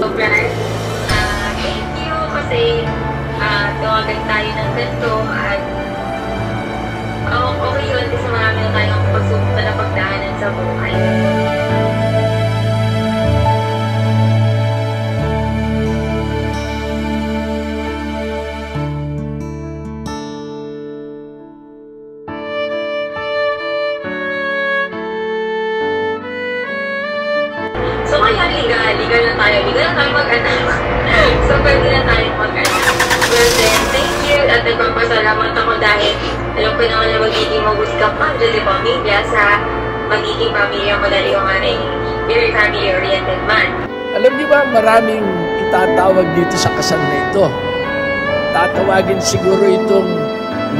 Sobran. Ah, thank you kasi ah, tuwagan tayo ng ganito at oh, okay yun kasi marami na tayong nagpapasalamat ako dahil alam ko naman na magiging mabuti ka pa dyan sa pamilya sa magiging pamilya mo dahil yung aking very family-oriented man. Alam niyo ba, maraming itatawag dito sa kasal na ito. Tatawagin siguro itong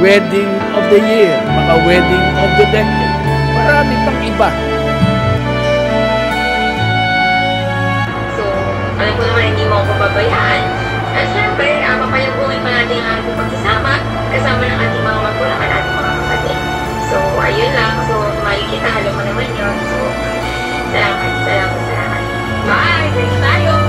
wedding of the year, mga wedding of the decade. Marami pang iba. So, alam ko naman hindi mo ako pabayaan. At syempre, uh, papayagungin pa natin ang ating pagsasama kasama ng ating mga magulang at ating mga kapatid. So, ayun lang. So, mali kita, alam mo naman yun. So, salamat, salamat, salamat. Bye! Thank tayo!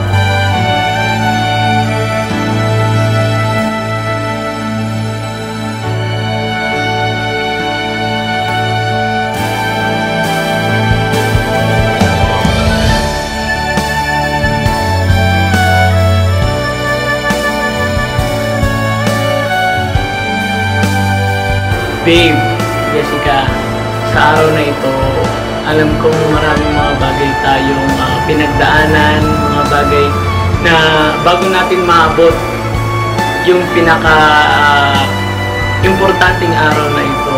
Jessica, sa araw na ito, alam kong maraming mga bagay tayong ah, pinagdaanan, mga bagay na bago natin maabot yung pinaka ah, importanteng araw na ito.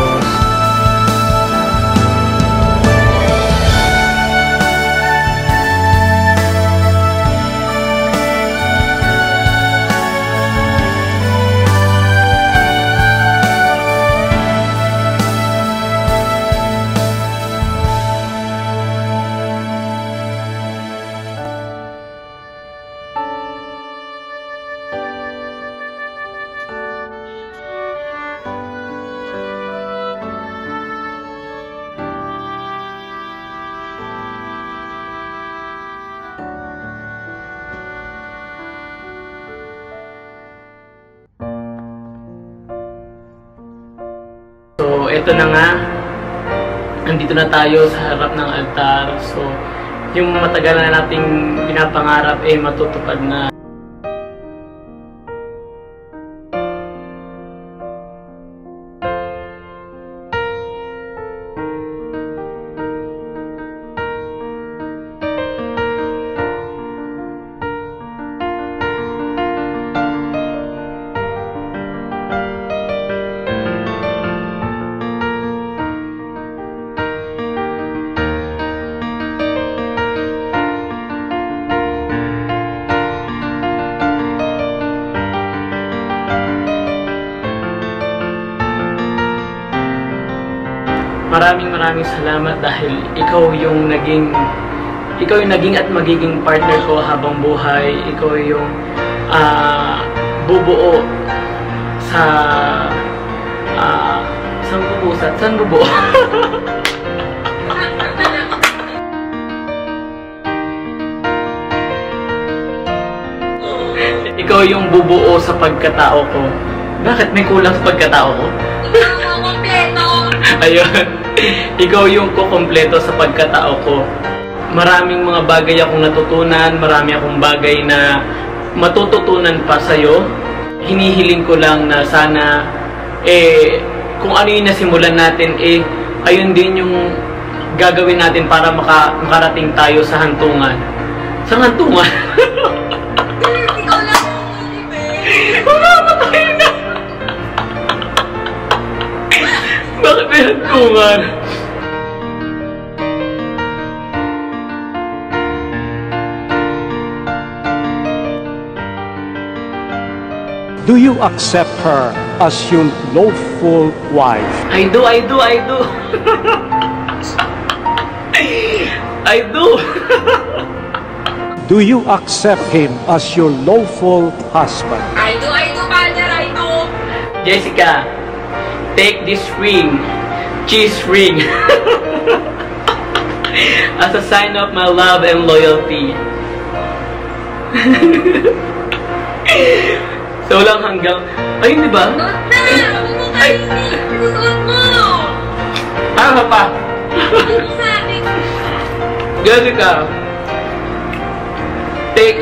Eto na nga. Andito na tayo sa harap ng altar. So, yung matagal na nating pinapangarap eh matutupad na. Maraming maraming salamat dahil ikaw yung naging ikaw yung naging at magiging partner ko habang buhay. Ikaw yung ah, bubuo sa ah, saan bubuo? Sa, saan bubuo? ikaw yung bubuo sa pagkatao ko. Bakit may kulang sa pagkatao ko? Kompleto! Ayun. Ikaw yung kukompleto sa pagkatao ko. Maraming mga bagay akong natutunan, marami akong bagay na matututunan pa sa'yo. Hinihiling ko lang na sana, eh, kung ano yung nasimulan natin, eh, ayun din yung gagawin natin para maka, makarating tayo sa hantungan. Sa hantungan? Bakit may? Do you accept her as your lawful wife? I do, I do, I do. I do. Do you accept him as your lawful husband? I do, I do, Father, I do! Jessica, take this ring, cheese ring, as a sign of my love and loyalty. so, walang hanggang... Ayun, di ba? Mo! Ah, pa. Sabi. Jessica. Take...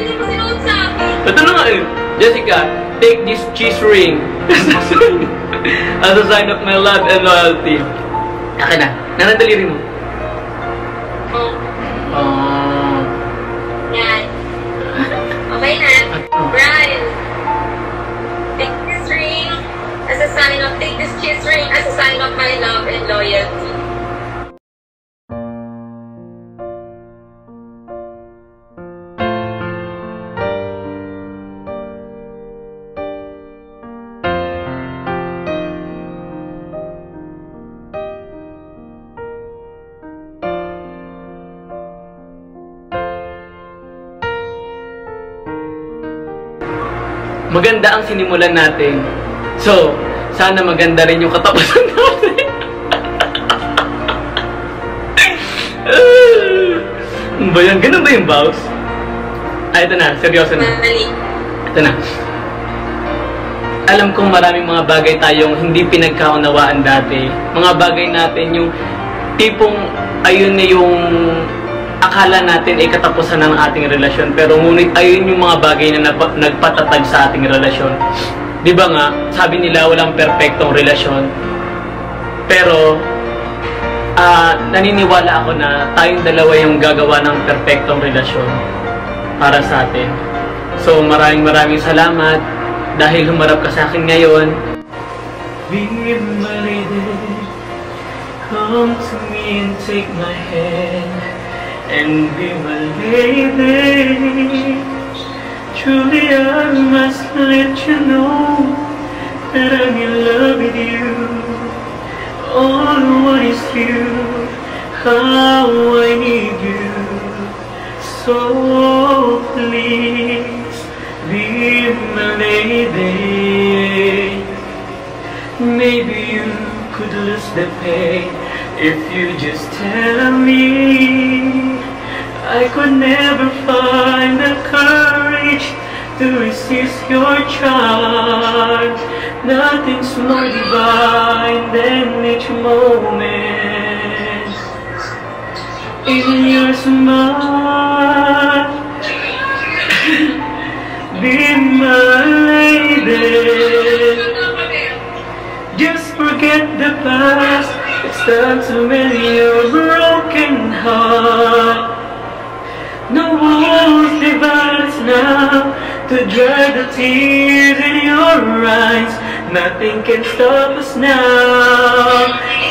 Ito na nga eh. Jessica, take this cheese ring as a sign of my love and loyalty. Akin na. Mo. Oh, Oh. yan. Okay na. Brian, take this ring as a sign of, take this cheese ring as a sign of my love and loyalty. Maganda ang sinimulan natin. So, sana maganda rin yung katapusan natin. Ano ba yan? Ganun ba yung vows? Ay, ito na. Seryoso na. Mali. Ito na. Alam kong maraming mga bagay tayong hindi pinagkaunawaan dati. Mga bagay natin yung tipong ayun na yung akala natin ay katapusan ng ating relasyon. Pero ngunit ayun yung mga bagay na napa- nagpatatag sa ating relasyon. Di ba nga, sabi nila walang perpektong relasyon. Pero, ah naniniwala ako na tayong dalawa yung gagawa ng perpektong relasyon para sa atin. So maraming maraming salamat dahil humarap ka sa akin ngayon. Be my lady, come to me and take my hand and be my lady. Truly I must let you know that I'm in love with you. All I want is you, how I need you. So please be my lady. Maybe you could lose the pain if you just tell me. I could never find the courage to resist your charm. Nothing's more divine than each moment in your smile. Be my lady. Just forget the past. It's time to mend your broken heart. No walls divide us now to dry the tears in your eyes. Nothing can stop us now.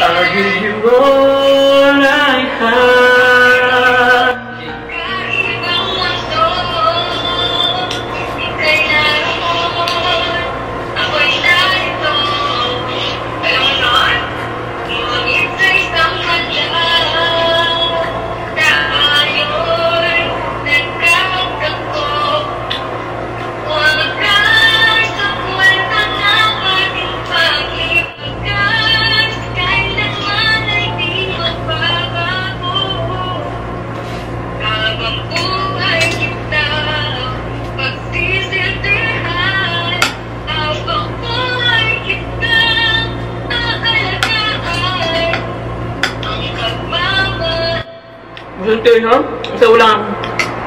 I'll give you all I have.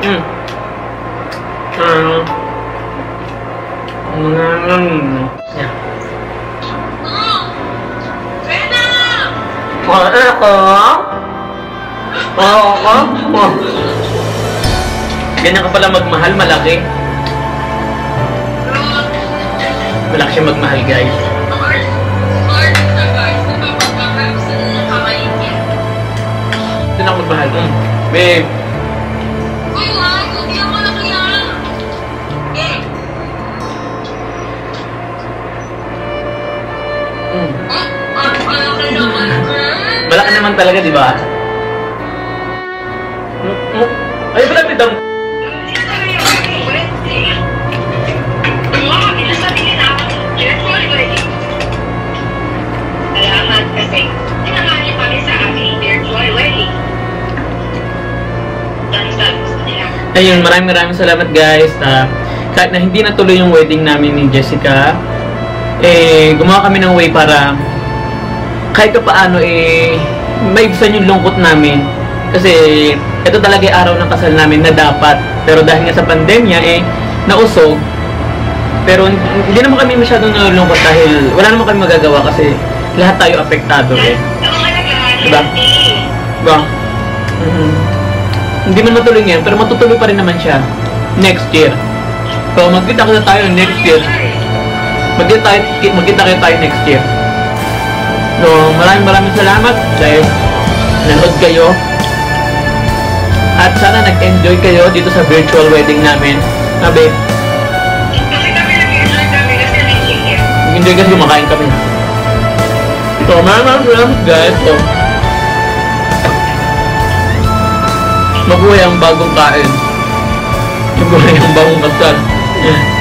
Ah. Mga ano. Yeah. Ako. Oh, ako. Oh. Ganyan ka pala magmahal, malaki. Malaki siya magmahal, guys. Ito na ako magmahal. Mm. Babe, talaga, di ba? Ay, pala. Careful, buddy. Salamat kasi tinangali kami sa aming virtual wedding. Ayun, maraming maraming salamat guys. Ah, kahit na hindi natuloy yung wedding namin ni Jessica, eh, gumawa kami ng way para kahit pa paano eh, maibsan yung lungkot namin. Kasi ito talaga yung araw ng kasal namin na dapat. Pero dahil nga sa pandemya eh, nausog. Pero hindi naman kami masyadong nalulungkot dahil wala naman kami magagawa kasi lahat tayo apektado eh. Diba? Diba? Mhm. Hindi man matuloy ngayon, pero matutuloy pa rin naman siya next year. So, magkita na tayo next year. Magkita magkita kayo tayo next year. So, maraming maraming salamat dahil nanood kayo. At sana nag-enjoy kayo dito sa virtual wedding namin. Sabi, enjoy kasi kumakain kami. So, maraming maraming guys. So, mabuhay ang bagong kain. Mabuhay ang bagong kasal.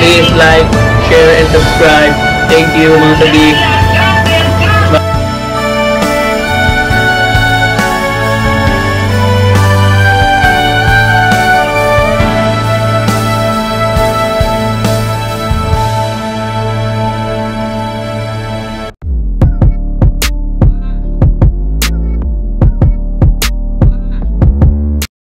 please like, share, and subscribe. Thank you mga sabi.